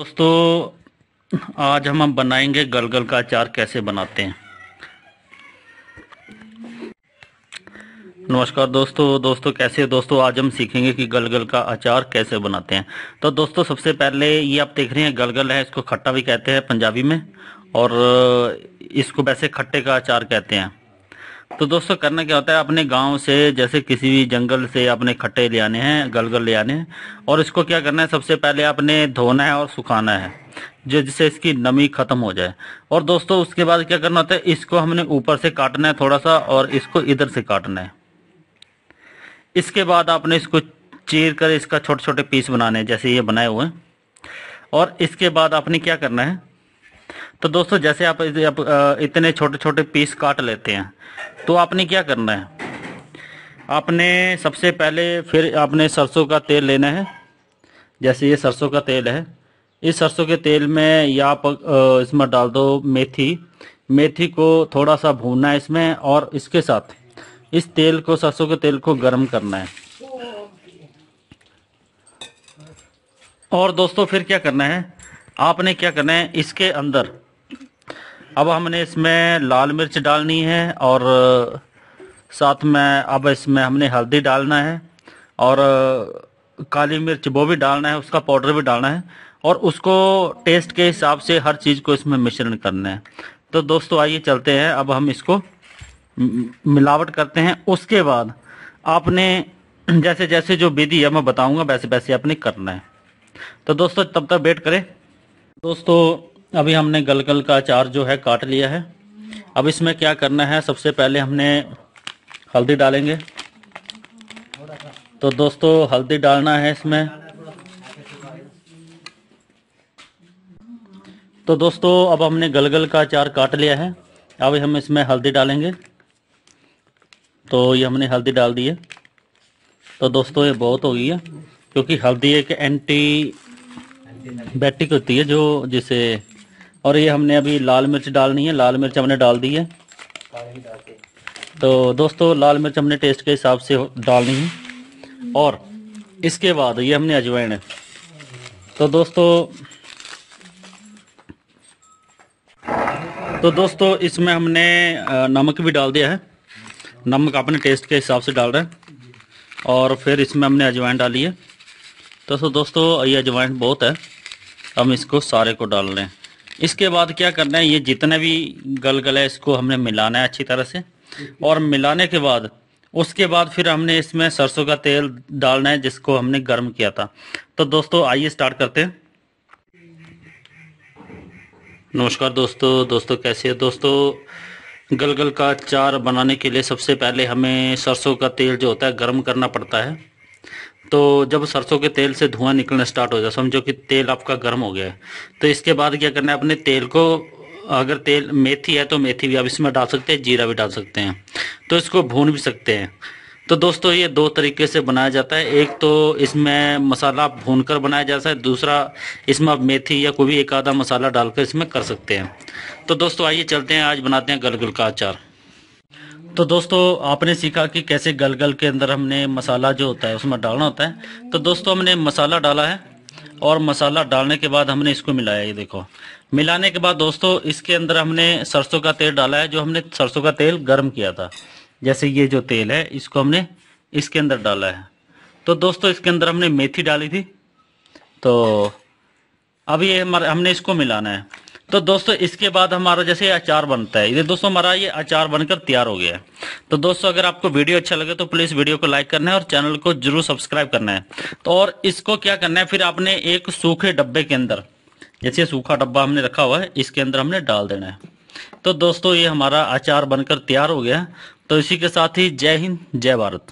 दोस्तों, आज हम बनाएँगे गलगल का अचार। कैसे बनाते हैं? नमस्कार दोस्तों। दोस्तों, कैसे दोस्तों, आज हम सीखेंगे कि गलगल का अचार कैसे बनाते हैं। तो दोस्तों, सबसे पहले ये आप देख रहे हैं, गलगल है, इसको खट्टा भी कहते हैं पंजाबी में, और इसको वैसे खट्टे का अचार कहते हैं। तो दोस्तों, करना क्या होता है, अपने गाँव से, जैसे किसी भी जंगल से अपने खट्टे ले आने हैं, गलगल ले आने हैं, और इसको क्या करना है, सबसे पहले आपने धोना है और सुखाना है, जो जिससे इसकी नमी खत्म हो जाए। और दोस्तों, उसके बाद क्या करना होता है, इसको हमने ऊपर से काटना है थोड़ा सा, और इसको इधर से काटना है। इसके बाद आपने इसको चीर कर इसका छोटे छोटे पीस बनाने हैं, जैसे ये बनाए हुए हैं। और इसके बाद आपने क्या करना है तो दोस्तों, जैसे आप इतने छोटे छोटे पीस काट लेते हैं तो आपने क्या करना है? आपने सबसे पहले फिर आपने सरसों का तेल लेना है। जैसे ये सरसों का तेल है, इस सरसों के तेल में या आप इसमें डाल दो मेथी। मेथी को थोड़ा सा भूनना है इसमें और इसके साथ इस तेल को, सरसों के तेल को गर्म करना है। और दोस्तों, फिर क्या करना है? आपने क्या करना है? इसके अंदर अब हमने इसमें लाल मिर्च डालनी है और साथ में अब इसमें हमने हल्दी डालना है और काली मिर्च वो भी डालना है, उसका पाउडर भी डालना है और उसको टेस्ट के हिसाब से हर चीज़ को इसमें मिश्रण करना है। तो दोस्तों आइए चलते हैं, अब हम इसको मिलावट करते हैं। उसके बाद आपने जैसे जैसे जो विधि है, मैं बताऊँगा, वैसे वैसे आपने करना है। तो दोस्तों तब तक वेट करें। दोस्तों अभी हमने गलगल का अचार जो है काट लिया है। अब इसमें क्या करना है, सबसे पहले हमने हल्दी डालेंगे। तो दोस्तों, हल्दी डालना है इसमें। तो दोस्तों, अब हमने गलगल का अचार काट लिया है। अब हम इसमें हल्दी डालेंगे। तो ये हमने हल्दी डाल दी है। तो दोस्तों, ये बहुत हो गई है, क्योंकि हल्दी एक एंटी बैटिक होती है, जो जिसे और ये हमने अभी लाल मिर्च डालनी है, लाल मिर्च हमने डाल दी है। तो दोस्तों, लाल मिर्च हमने टेस्ट के हिसाब से डालनी है। और इसके बाद ये हमने अजवाइन है। तो दोस्तों तो दोस्तों, इसमें हमने नमक भी डाल दिया है। नमक अपने टेस्ट के हिसाब से डाल रहे हैं। और फिर इसमें हमने अजवाइन डाली है। तो दोस्तों, ये अजवाइन बहुत है। हम इसको सारे को डाल रहे हैं। इसके बाद क्या करना है, ये जितने भी गलगल है इसको हमने मिलाना है अच्छी तरह से। और मिलाने के बाद, उसके बाद फिर हमने इसमें सरसों का तेल डालना है, जिसको हमने गर्म किया था। तो दोस्तों, आइए स्टार्ट करते हैं। नमस्कार दोस्तों दोस्तों कैसे है? दोस्तों, गलगल का चार बनाने के लिए सबसे पहले हमें सरसों का तेल जो होता है, गर्म करना पड़ता है। तो जब सरसों के तेल से धुआँ निकलना स्टार्ट हो जाए, समझो कि तेल आपका गर्म हो गया है तो इसके बाद क्या करना है, अपने तेल को, अगर तेल मेथी है तो मेथी भी आप इसमें डाल सकते हैं, जीरा भी डाल सकते हैं तो इसको भून भी सकते हैं। तो दोस्तों, ये दो तरीके से बनाया जाता है, एक तो इसमें मसाला भून कर बनाया जाता है, दूसरा इसमें आप मेथी या कोई भी एक आधा मसाला डालकर इसमें कर सकते हैं। तो दोस्तों, आइए चलते हैं, आज बनाते हैं गलगल का अचार। तो दोस्तों, आपने सीखा कि कैसे गलगल के अंदर हमने मसाला जो होता है, उसमें डालना होता है। तो दोस्तों, हमने मसाला डाला है और मसाला डालने के बाद हमने इसको मिलाया ये देखो। मिलाने के बाद दोस्तों, इसके अंदर हमने सरसों का तेल डाला है, जो हमने सरसों का तेल गर्म किया था। जैसे ये जो तेल है, इसको हमने इसके अंदर डाला है। तो दोस्तों, इसके अंदर हमने मेथी डाली थी। तो अब ये हमने इसको मिलाना है। तो दोस्तों, इसके बाद हमारा जैसे अचार बनता है। ये दोस्तों, हमारा ये अचार बनकर तैयार हो गया है। तो दोस्तों, अगर आपको वीडियो अच्छा लगे तो प्लीज़ वीडियो को लाइक करना है और चैनल को ज़रूर सब्सक्राइब करना है। तो और इसको क्या करना है? फिर आपने एक सूखे डब्बे के अंदर, जैसे सूखा डब्बा हमने रखा हुआ है, इसके अंदर हमने डाल देना है। तो दोस्तों, ये हमारा अचार बनकर तैयार हो गया तो इसी के साथ ही जय हिंद, जय भारत।